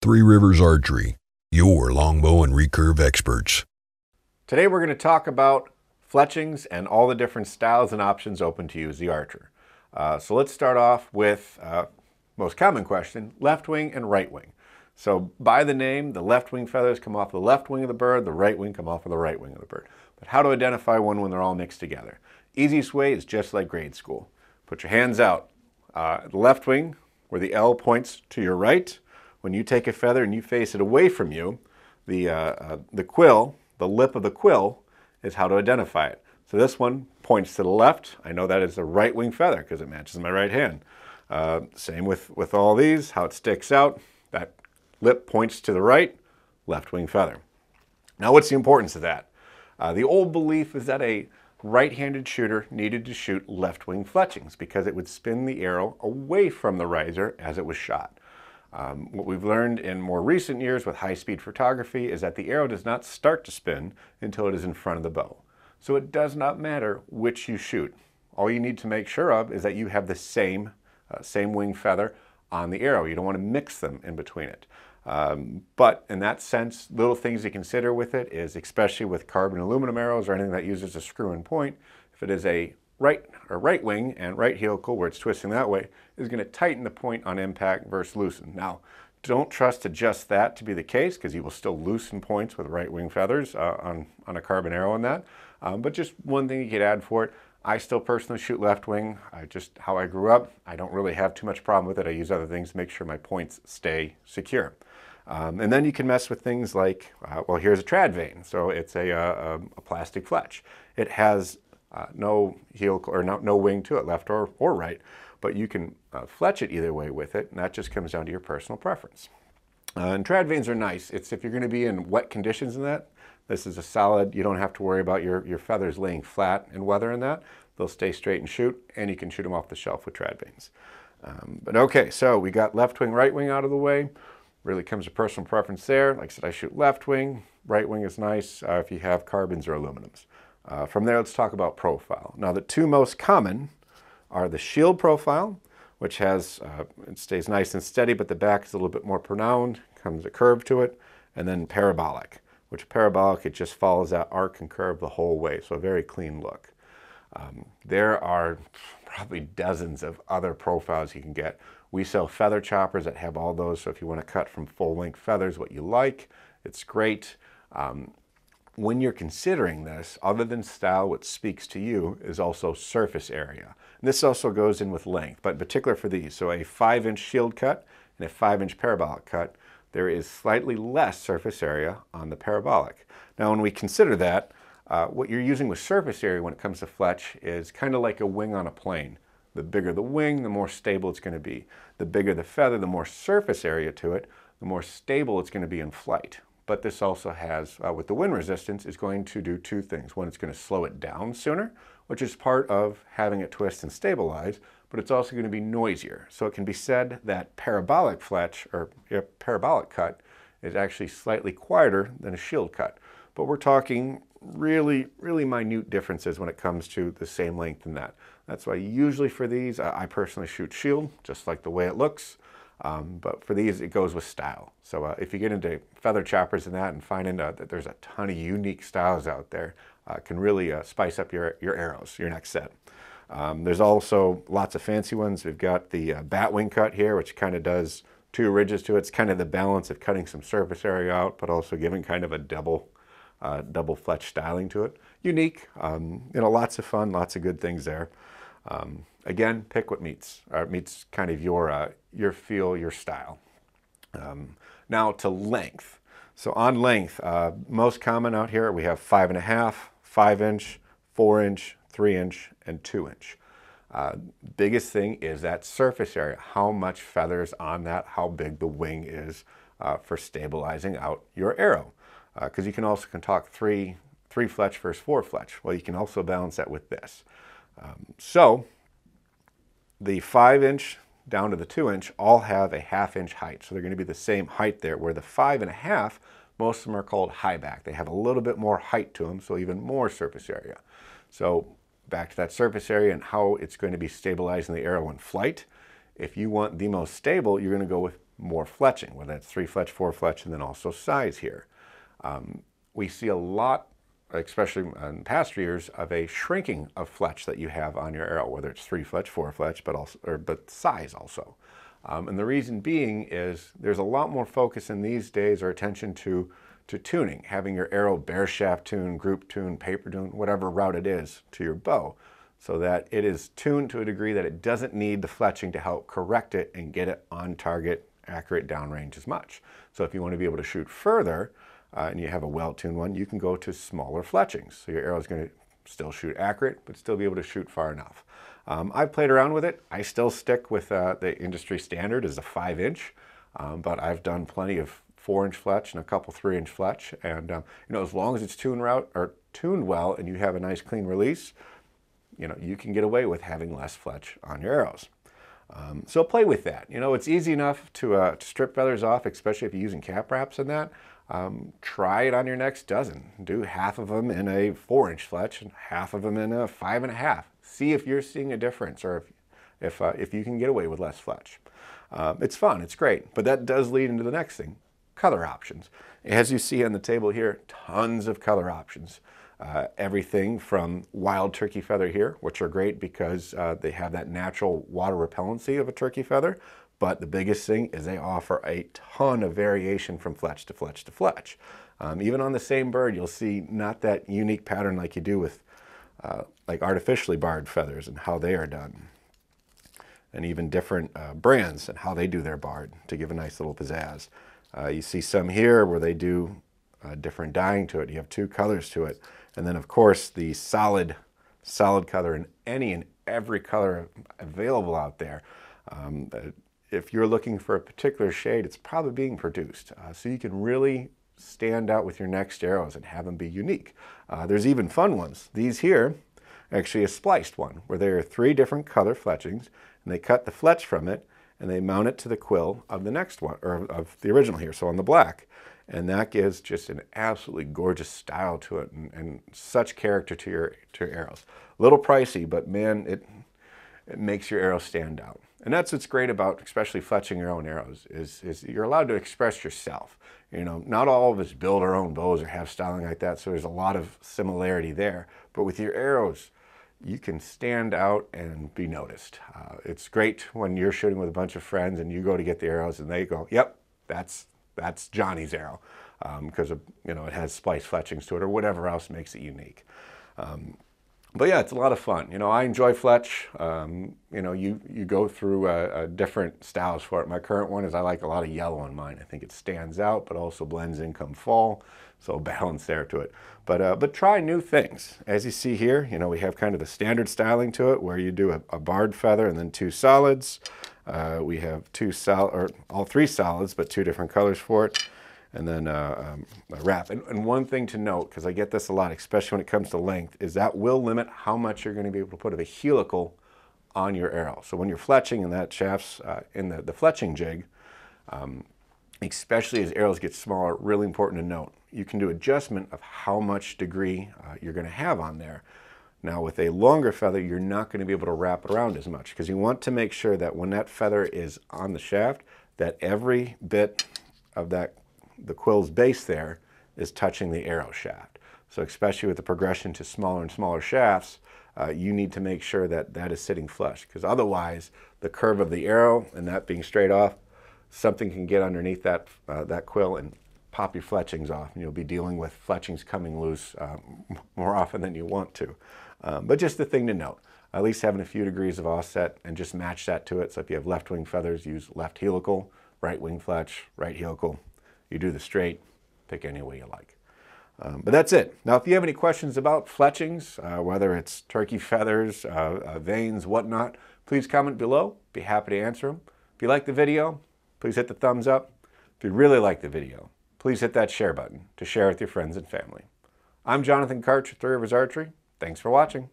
Three Rivers Archery, your longbow and recurve experts. Today we're going to talk about fletchings and all the different styles and options open to you as the archer. Uh, so let's start off with uh, most common question, left wing and right wing. So by the name, the left wing feathers come off the left wing of the bird, the right wing come off of the right wing of the bird. But how to identify one when they're all mixed together? Easiest way is just like grade school. Put your hands out. Uh, the left wing, where the L points to your right. When you take a feather and you face it away from you, the, uh, uh, the quill, the lip of the quill, is how to identify it. So this one points to the left. I know that is a right wing feather because it matches my right hand. Uh, same with, with all these, how it sticks out. That lip points to the right, left wing feather. Now what's the importance of that? Uh, the old belief is that a right-handed shooter needed to shoot left-wing fletchings because it would spin the arrow away from the riser as it was shot. Um, what we've learned in more recent years with high-speed photography is that the arrow does not start to spin until it is in front of the bow. So it does not matter which you shoot. All you need to make sure of is that you have the same, uh, same wing feather on the arrow. You don't want to mix them in between it. Um, but in that sense, little things to consider with it is, especially with carbon aluminum arrows or anything that uses a screw-in point, if it is a right or right wing and right helical where it's twisting that way, is going to tighten the point on impact versus loosen. Now, don't trust to just that to be the case because you will still loosen points with right wing feathers uh, on, on a carbon arrow in that. Um, but just one thing you could add for it, I still personally shoot left wing. I just how I grew up. I don't really have too much problem with it. I use other things to make sure my points stay secure. Um, and then you can mess with things like, uh, well, here's a trad vane. So it's a, uh, um, a plastic fletch. It has uh, no heel or no, no, wing to it, left or, or right, but you can uh, fletch it either way with it, and that just comes down to your personal preference. Uh, and trad vanes are nice. It's if you're going to be in wet conditions in that, this is a solid, you don't have to worry about your, your feathers laying flat in weather in that. They'll stay straight and shoot, and you can shoot them off the shelf with trad vanes. Um, but okay, so we got left wing, right wing out of the way. Really comes to personal preference there. Like I said, I shoot left wing. Right wing is nice uh, if you have carbons or aluminums. Uh, from there, let's talk about profile. Now, the two most common are the shield profile, which has, uh, it stays nice and steady, but the back is a little bit more pronounced, comes a curve to it, and then parabolic, which parabolic, it just follows that arc and curve the whole way, so a very clean look. Um, there are probably dozens of other profiles you can get. We sell feather choppers that have all those, so if you want to cut from full-length feathers what you like, it's great. Um, when you're considering this, other than style, what speaks to you is also surface area. And this also goes in with length, but in particular for these. So a 5-inch shield cut and a 5-inch parabolic cut, there is slightly less surface area on the parabolic. Now when we consider that, uh, what you're using with surface area when it comes to fletch is kind of like a wing on a plane. The bigger the wing, the more stable it's going to be. The bigger the feather, the more surface area to it, the more stable it's going to be in flight. But this also has, uh, with the wind resistance, is going to do two things. One, it's going to slow it down sooner, which is part of having it twist and stabilize, but it's also going to be noisier. So it can be said that parabolic fletch, or parabolic cut, is actually slightly quieter than a shield cut. But we're talking really, really minute differences when it comes to the same length and that. That's why usually for these, I personally shoot shield, just like the way it looks. Um, but for these, it goes with style. So uh, if you get into feather choppers and that and finding uh, that there's a ton of unique styles out there, uh, can really uh, spice up your, your arrows, your next set. Um, there's also lots of fancy ones. We've got the uh, batwing cut here, which kind of does two ridges to it. It's kind of the balance of cutting some surface area out, but also giving kind of a double uh, double fletch styling to it. Unique, um, you know, lots of fun, lots of good things there. Um, again, pick what meets, or meets kind of your, uh, your feel, your style. Um, now to length. So on length, uh, most common out here, we have five and a half, five inch, four inch, three inch, and two inch. Uh, biggest thing is that surface area, how much feathers on that, how big the wing is uh, for stabilizing out your arrow because uh, you can also can talk three, three fletch versus four fletch. Well, you can also balance that with this. Um, so the five inch down to the two inch all have a half inch height. So they're going to be the same height there, where the five and a half, most of them are called high back. They have a little bit more height to them, so even more surface area. So back to that surface area and how it's going to be stabilizing the arrow in flight. If you want the most stable, you're going to go with more fletching, whether that's three fletch, four fletch, and then also size here. Um, we see a lot, especially in past years, of a shrinking of fletch that you have on your arrow, whether it's three fletch, four fletch, but also, or, but size also. Um, and the reason being is there's a lot more focus in these days or attention to to tuning, having your arrow bare shaft tune, group tune, paper tune, whatever route it is to your bow, so that it is tuned to a degree that it doesn't need the fletching to help correct it and get it on target, accurate downrange as much. So if you want to be able to shoot further, uh, and you have a well-tuned one, you can go to smaller fletchings. So your arrow is going to still shoot accurate, but still be able to shoot far enough. Um, I've played around with it. I still stick with uh, the industry standard as a five inch, um, but I've done plenty of four inch fletch and a couple three inch fletch. And um, you know, as long as it's tuned route or tuned well and you have a nice clean release, you know, you can get away with having less fletch on your arrows. Um, so play with that. You know, it's easy enough to, uh, to strip feathers off, especially if you're using cap wraps and that. Um, try it on your next dozen. Do half of them in a four inch fletch and half of them in a five and a half. See if you're seeing a difference or if, if, uh, if you can get away with less fletch. Uh, it's fun, it's great, but that does lead into the next thing, color options. As you see on the table here, tons of color options. Uh, everything from wild turkey feather here, which are great because uh, they have that natural water repellency of a turkey feather, but the biggest thing is they offer a ton of variation from fletch to fletch to fletch. Um, even on the same bird, you'll see not that unique pattern like you do with uh, like artificially barred feathers and how they are done. And even different uh, brands and how they do their barred to give a nice little pizzazz. Uh, you see some here where they do uh, different dyeing to it. You have two colors to it. And then of course the solid, solid color in any and every color available out there. Um, if you're looking for a particular shade, it's probably being produced. Uh, so you can really stand out with your next arrows and have them be unique. Uh, there's even fun ones. These here, actually a spliced one, where there are three different color fletchings, and they cut the fletch from it, and they mount it to the quill of the next one, or of the original here, so on the black. And that gives just an absolutely gorgeous style to it and, and such character to your, to your arrows. A little pricey, but man, it, it makes your arrow stand out. And that's what's great about especially fletching your own arrows is, is you're allowed to express yourself. You know, not all of us build our own bows or have styling like that, so there's a lot of similarity there. But with your arrows, you can stand out and be noticed. Uh, it's great when you're shooting with a bunch of friends and you go to get the arrows and they go, yep, that's, that's Johnny's arrow because um, you know it has splice fletchings to it or whatever else makes it unique. Um, but yeah, it's a lot of fun. You know, I enjoy Fletch. Um, you know, you, you go through uh, different styles for it. My current one is I like a lot of yellow on mine. I think it stands out, but also blends in come fall. So balance there to it. But, uh, but try new things. As you see here, you know, we have kind of the standard styling to it where you do a, a barred feather and then two solids. Uh, we have two sol or all three solids, but two different colors for it and then uh, um, a wrap. And, and, one thing to note, because I get this a lot, especially when it comes to length, is that will limit how much you're going to be able to put of a helical on your arrow. So when you're fletching and that shaft's uh, in the, the fletching jig, um, especially as arrows get smaller, really important to note. You can do adjustment of how much degree uh, you're going to have on there. Now with a longer feather, you're not going to be able to wrap it around as much because you want to make sure that when that feather is on the shaft, that every bit of that the quill's base there is touching the arrow shaft. So especially with the progression to smaller and smaller shafts, uh, you need to make sure that that is sitting flush because otherwise the curve of the arrow and that being straight off, something can get underneath that, uh, that quill and pop your fletchings off and you'll be dealing with fletchings coming loose uh, more often than you want to. Um, but just the thing to note, at least having a few degrees of offset and just match that to it. So if you have left wing feathers, use left helical, right wing fletch, right helical, you do the straight, pick any way you like. Um, but that's it. Now, if you have any questions about fletchings, uh, whether it's turkey feathers, uh, uh, vanes, whatnot, please comment below. Be happy to answer them. If you like the video, please hit the thumbs up. If you really like the video, please hit that share button to share with your friends and family. I'm Jonathan Karch Three Rivers Archery. Thanks for watching.